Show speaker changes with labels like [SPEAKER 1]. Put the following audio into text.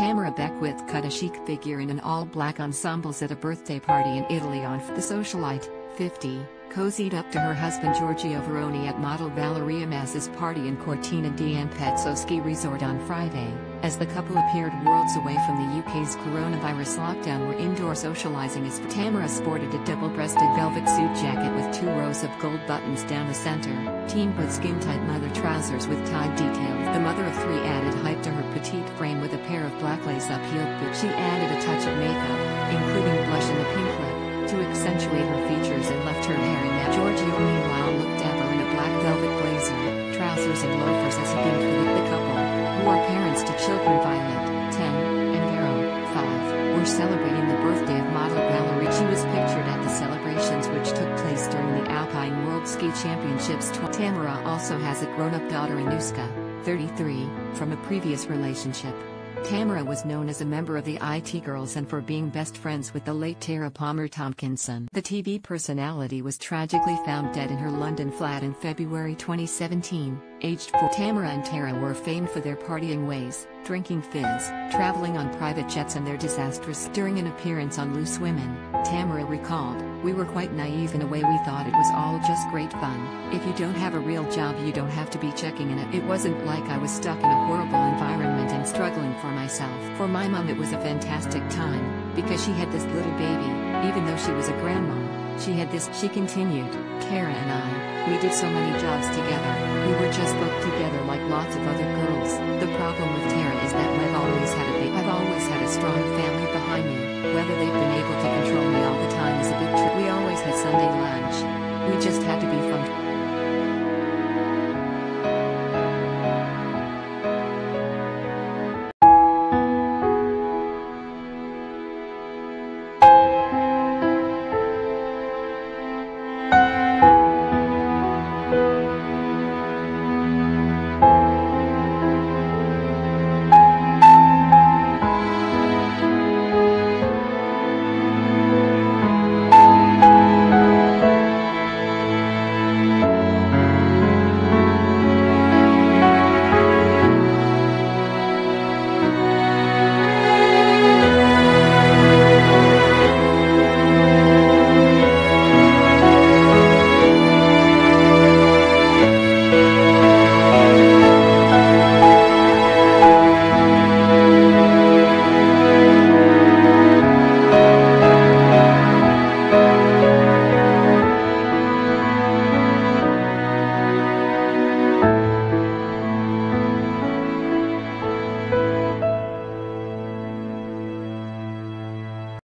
[SPEAKER 1] Tamara Beckwith cut a chic figure in an all-black ensembles at a birthday party in Italy on The socialite, 50, cozied up to her husband Giorgio Veroni at model Valeria Mazza's party in Cortina d'Ampezzo ski resort on Friday, as the couple appeared worlds away from the UK's coronavirus lockdown where indoor socializing is Tamara sported a double-breasted velvet suit jacket with two rows of gold buttons down the center, teamed with skin-tight mother trousers with tied details. The mother of three added height to her She added a touch of makeup, including blush and a pink lip, to accentuate her features and left her hair in that Giorgio meanwhile looked dapper in a black velvet blazer, trousers and loafers as he the, the couple, who are parents to children Violet, 10, and Vero, 5, were celebrating the birthday of model Valerie. She was pictured at the celebrations which took place during the Alpine World Ski Championships. Tamara also has a grown-up daughter Anouska, 33, from a previous relationship. Tamara was known as a member of the IT Girls and for being best friends with the late Tara Palmer Tomkinson. The TV personality was tragically found dead in her London flat in February 2017, aged 4. Tamara and Tara were famed for their partying ways, drinking fizz, traveling on private jets and their disastrous. During an appearance on Loose Women, Tamara recalled, We were quite naive in a way we thought it was all just great fun. If you don't have a real job you don't have to be checking in it. It wasn't like I was stuck in a horrible environment and struggling for myself. For my mom it was a fantastic time, because she had this little baby, even though she was a grandma. She had this, she continued, Tara and I, we did so many jobs together, we were just booked together like lots of other girls. The problem